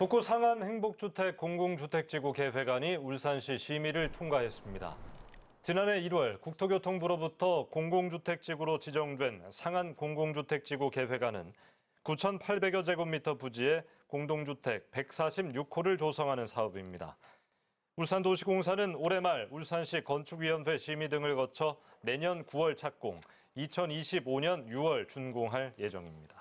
북구 상한 행복주택 공공주택지구 계획안이 울산시 심의를 통과했습니다. 지난해 1월 국토교통부로부터 공공주택지구로 지정된 상한 공공주택지구 계획안은 9,800여 제곱미터 부지에 공동주택 146호를 조성하는 사업입니다. 울산도시공사는 올해 말 울산시 건축위원회 심의 등을 거쳐 내년 9월 착공, 2025년 6월 준공할 예정입니다.